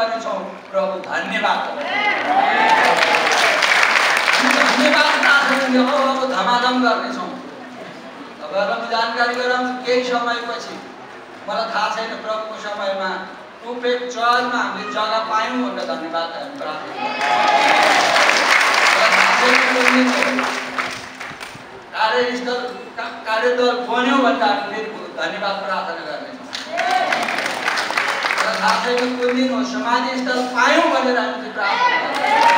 गर्नेछौँ प्रभु धन्यवाद धन्यवाद प्रार्थना अब अब धमाधम गर्नेछौँ तपाईँहरूलाई म जानकारी गराउँछु केही समयपछि मलाई थाहा छैन प्रभुको समयमा चर्चमा हामीले जग्गा पायौँ भनेर धन्यवाद हामी प्रार्थना। कार्यस्थल कार्यदल बन्यो भने हामी फेरि धन्यवाद प्रार्थना गर्नेछौँ छैन कुन दिन स्थल पायौँ भनेर हामी चाहिँ प्रार्थना गर्छौँ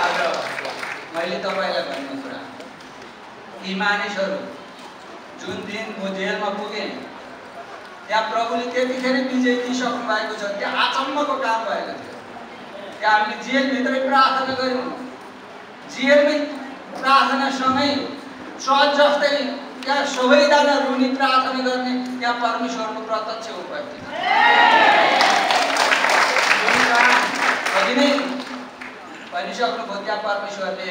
आज मैले तपाईँलाई भन्ने कुरा यी मानिसहरू जुन दिन म जेलमा पुगेँ त्यहाँ प्रभुले त्यतिखेर विजय दिइसक्नु भएको छ त्यहाँ अचम्मको काम भएको थियो त्यहाँ हामीले जेलभित्रै प्रार्थना गऱ्यौँ जेलमै प्रार्थनासँगै चर्च जस्तै त्यहाँ सबैजना रुनी प्रार्थना गर्ने त्यहाँ परमेश्वरको प्रत्यक्ष काम अघि नै भनिसक्नुभयो त्यहाँ परमेश्वरले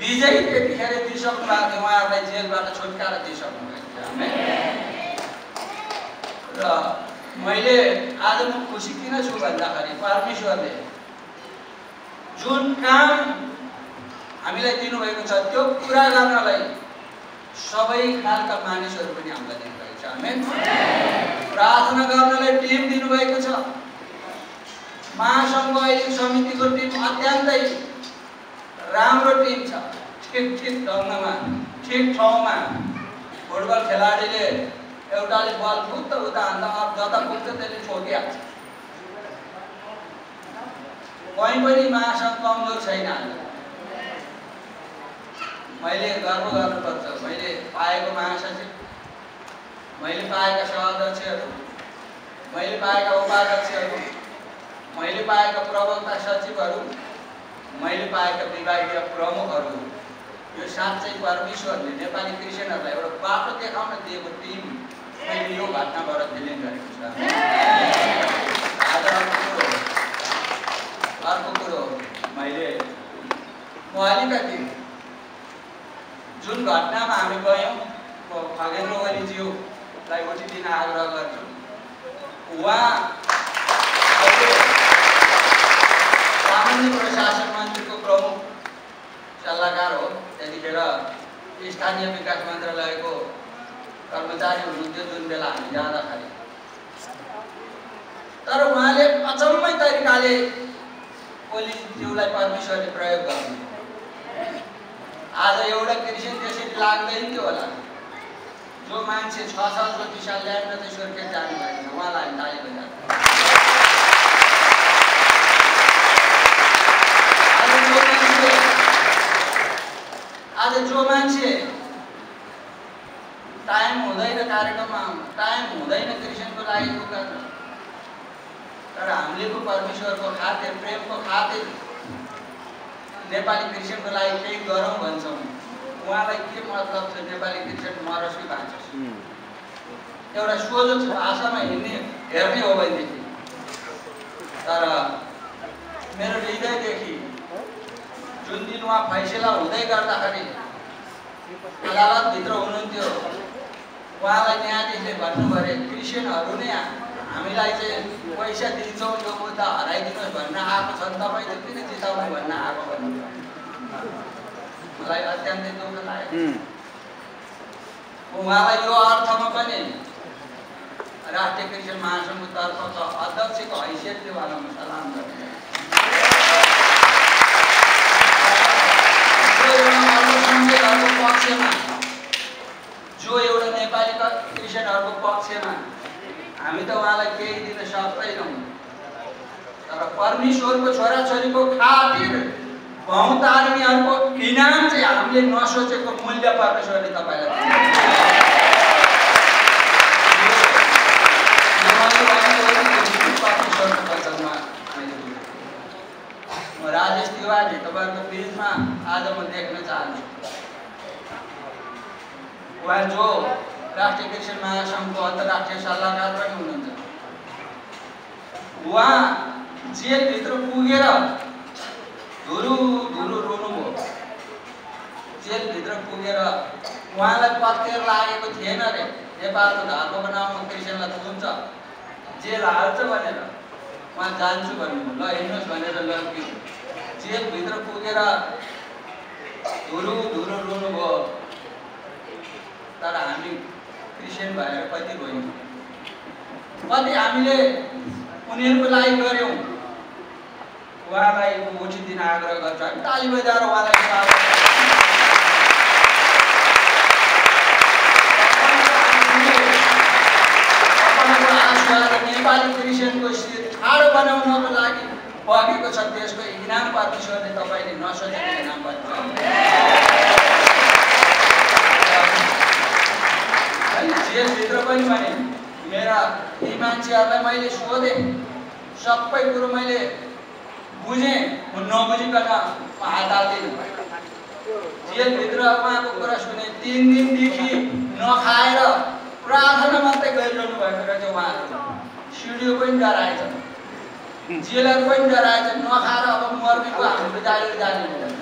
विजय त्यतिखेर दिइसक्नु भएको थियो उहाँहरूलाई जेलबाट छुटकारा दिइसक्नु भएको थियो। र मैले आज म खुसी किन छु भन्दाखेरि परमेश्वरले जुन काम हामीलाई दिनुभएको छ त्यो पुरा गर्नलाई सबै खालका मानिसहरू पनि हामीलाई दिनुभएको छ। प्रार्थना गर्नलाई टिम दिनुभएको छ। महासङ्घ अहिले समितिको टिम अत्यन्तै राम्रो टिम छ। ठिक ठिक ढङ्गमा ठिक ठाउँमा फुटबल खेलाडीले एउटाले बल फुत्त उता हान्दा जता पुग्छ त्यसले ठोकिहाल्छ कहीँ पनि महासङ्घ कमजोर छैन अहिले मैले गर्व गर्नुपर्छ। मैले पाएको महासचिव। मैले पाएका सभाध्यक्षहरू। मैले पाएका उपाध्यक्षहरू। मैले पाएका प्रवक्ता सचिवहरू। मैले पाएका विभागीय प्रमुखहरू। यो साँच्चै परमेश्वरले नेपाली क्रिस्चियनहरूलाई एउटा बाटो देखाउन दिएको टिम मैले यो घटनाबाट फिलिङ गरेको छ। अर्को कुरो मैले म अलिकति जुन घटनामा हामी गयौँ खगेन्द्र ओलीज्यूलाई ओटी दिन आग्रह गर्छु। उहाँ सामान्य प्रशासन मन्त्रीको प्रमुख सल्लाहकार हो। त्यतिखेर स्थानीय विकास मन्त्रालयको कर्मचारी हुनुहुन्थ्यो जुन बेला हामी जाँदाखेरि। तर उहाँले अचम्मै तरिकाले ओलीज्यूलाई परमेश्वरले प्रयोग गर्नु आज एउटा क्रिस्चियन त्यसरी लाग्दैन थियो होला जो मान्छे छ साल जति साल ल्याएर चाहिँ स्वर्गीय जानु भएको छ उहाँलाई हामी ताली बजाएको आज जो मान्छे आज जो मान्छे टाइम हुँदैन कार्यक्रममा टाइम हुँदैन क्रिस्चियनको लागि को गर्न तर हामीले पो परमेश्वरको खातिर प्रेमको खातिर नेपाली क्रिस्चियनको लागि केही गरौँ भन्छौँ। उहाँलाई के मतलब छ नेपाली क्रिस्चियन मरोस् बाँचोस् एउटा सोझो भाषामा हिँड्ने हेर्ने हो भनेदेखि। तर मेरो हृदयदेखि जुन दिन उहाँ फैसला हुँदै गर्दाखेरि अदालतभित्र हुनुहुन्थ्यो उहाँलाई न्यायाधीशले भन्नुभयो क्रिस्चियनहरू नै हामीलाई चाहिँ पैसा दिन्छौँ यो मुद्दा हराइदिनुहोस् भन्न आएको छ नि तपाईँले किन जिताउनु भन्न आएको भन्नुभयो मलाई अत्यन्तै दुःख लाग्यो। उहाँलाई यो अर्थमा पनि राष्ट्रिय क्रिस्चियन महासङ्घको तर्फको अध्यक्षको हैसियतले उहाँलाई म सलाम गर्छु। पक्षमा जो एउटा नेपाली क्रिस्चियनहरूको पक्षमा हामी त तर परमेश्वरको छोराछोरीको खातिर भौतार्मीहरूको इनाम चाहिँ हामीले नसोचेको मूल्य मैले बुझेँ। म राजेश तिवारी तपाईँहरूको बिचमा आज म देख्न उहाँ जो राष्ट्रिय क्रिस्चियन महासङ्घको अन्तर्राष्ट्रिय सल्लाहकार पनि हुनुहुन्छ उहाँ जेलभित्र पुगेर धुरु धुरु रुनुभयो जेलभित्र पुगेर उहाँलाई पत्कर लागेको थिएन अरे नेपालको धर्म बनाउनु क्रिस्चियनलाई थुन्छ जेल हाल्छ भनेर उहाँ जान्छु भन्नुभयो ल हिँड्नुहोस् भनेर लग्यो जेलभित्र पुगेर धुरु धुरु रुनुभयो तर हामी क्रिस्चियन भएर कति रोयौँ कति हामीले उनीहरूको लागि गऱ्यौँ उहाँलाई उठिदिन आग्रह गर्छ। हामी ताली बजाएर उहाँलाई नेपाली क्रिस्चियनको स्थिति ठाडो बनाउनको लागि बगेको छ। त्यसको इनाम परमेश्वरले तपाईँले नसोचेको इनाम पनि जेलभित्र पनि भने मेरा यी मान्छेहरूलाई मैले सोधेँ। सबै कुरो मैले बुझेँ? नबुझिकन हात हाल्दिनँ जेलभित्र उहाँको कुरा सुने तिन दिनदेखि नखाएर प्रार्थना मात्रै गरिरहनु भएको रहेछ उहाँहरू सिडियो पनि डराएछ जेलर पनि डराएछ नखाएर अब मर्नेको हाम्रो जाने जाने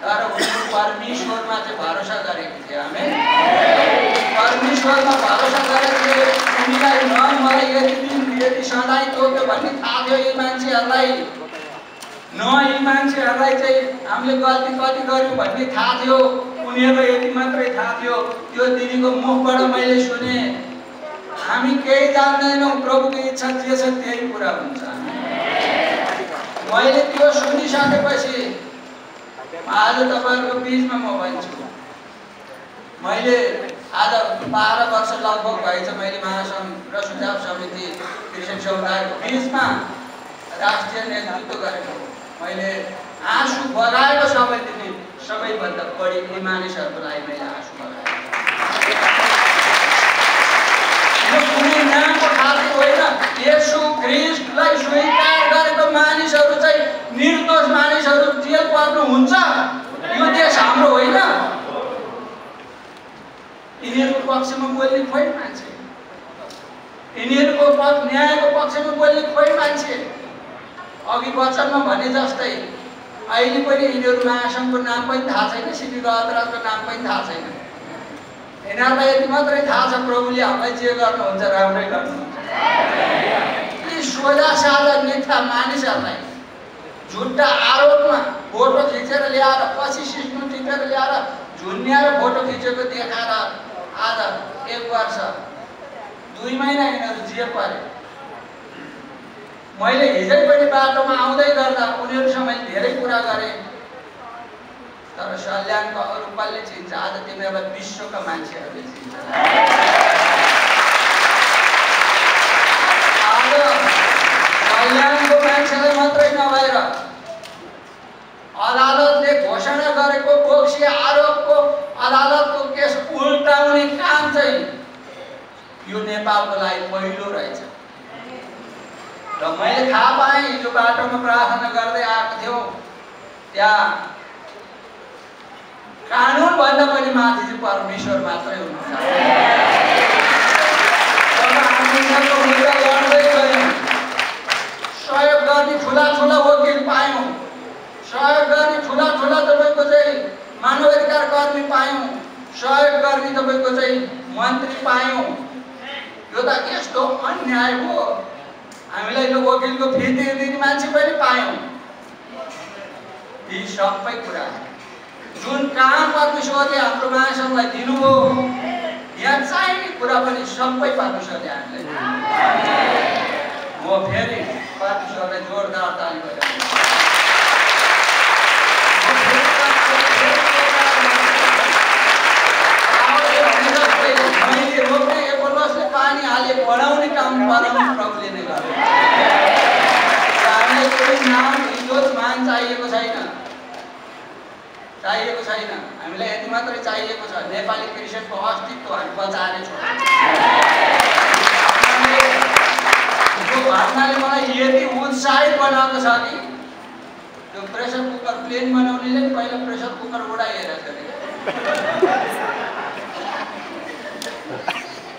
तर उनीहरू परमेश्वरमा चाहिँ भरोसा गरेको थिए हामी परमेश्वरमा भरोसा गरेको थिए उनीलाई न मलाई यति दिन यति सधैँ तोक्यो भन्ने थाहा थियो यी मान्छेहरूलाई। न यी मान्छेहरूलाई चाहिँ हामीले गल्ती कति गऱ्यौँ भन्ने थाहा थियो। उनीहरूलाई यति मात्रै थाहा थियो। त्यो दिदीको मुखबाट मैले सुने हामी केही जान्दैनौँ प्रभुको इच्छा जे छ त्यही पुरा हुन्छ। मैले त्यो सुनिसकेपछि आज तपाईँहरूको बिचमा म भन्छु। मैले आज बाह्र वर्ष लगभग भएछ मैले महासङ्घ र सुझाव समिति क्रिस्चियन समुदायको बिचमा राष्ट्रिय नेतृत्व गरेको मैले आँसु बगाएको समयदेखि सबैभन्दा बढी यी मानिसहरूको लागि मैले आँसु बगाएँ यो कुनै नामको खातिर होइन। यसो ख्रिस्टलाई स्वीकार गरेको मानिसहरू चाहिँ निर्दोष मानिसहरू जेल पर्नु हुन्छ यो देश हाम्रो होइन। यिनीहरूको पक्षमा बोल्ने खोइ मान्छे। यिनीहरूको पक्ष न्यायको पक्षमा बोल्ने खोइ मान्छे। अघि वचनमा भने जस्तै अहिले पनि यिनीहरू महासङ्घको नाम पनि थाहा छैन सिपी गहतराजको नाम पनि थाहा छैन। यिनीहरूलाई यति मात्रै थाहा छ प्रभुले हामीलाई जे गर्नुहुन्छ राम्रै गर्नुहुन्छ। यी सोझा साझा मिथ्या मानिसहरूलाई झुट्टा आरोपमा फोटो खिचेर ल्याएर पछि सिस्नु टिपेर ल्याएर झुन्ड्याएर फोटो खिचेको देखाएर आज एक वर्ष। दुई महिना यिनीहरू जे परे। मैले हिजै पनि बाटोमा आउँदै गर्दा उनीहरूसँग धेरै कुरा गरेँ। तर सल्यानको अरू कसले चिन्छ आज तिमीहरूलाई विश्वका मान्छेहरूले चिन्छ। आज कल्याणको मान्छेलाई मात्रै नभएर अदालतले घोषणा गरेको बोक्सी आरोपको अदालतको केस उल्टाउने काम चाहिँ यो नेपालको लागि पहिलो रहेछ र मैले थाहा पाएँ हिजो बाटोमा प्रार्थना गर्दै आएको थियौँ त्यहाँ कानुनभन्दा पनि माथि चाहिँ परमेश्वर मात्रै हुनुहुन्छ सहयोग गर्ने ठुला ठुला वकिल पायौँ। सहयोग गर्ने ठुला ठुला तपाईँको चाहिँ मानवाधिकार कर्मी पायौँ। सहयोग गर्ने तपाईँको चाहिँ मन्त्री पायौँ। यो त यस्तो अन्याय हो हामीलाई यो वकिलको फी दिने मान्छे पनि पायौँ? यी सबै कुरा। जुन काम परमेश्वरले हाम्रो महासङ्घलाई दिनुभयो यहाँ चाहिने कुरा पनि सबै परमेश्वरले हामीलाई म फेरि परमेश्वरलाई जोरदार ताली चाहिएको छैन। चाहिएको छैन। हामीलाई यति मात्रै चाहिएको छ। नेपाली क्रिस्चियनको अस्तित्व हामी बचाएर यो घटनाले मलाई यति उत्साहित बनाएको छ कि प्रेसर कुकर प्लेन बनाउनेले नि पहिला प्रेसर कुकर उडाइएर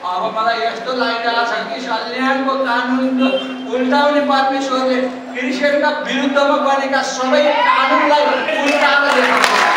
अब मलाई यस्तो लागिरहेको छ कि सल्यानको कानुन उल्टाउने परमेश्वरले क्रिस्चियनका विरुद्धमा बनेका सबै कानुनलाई उल्टाएर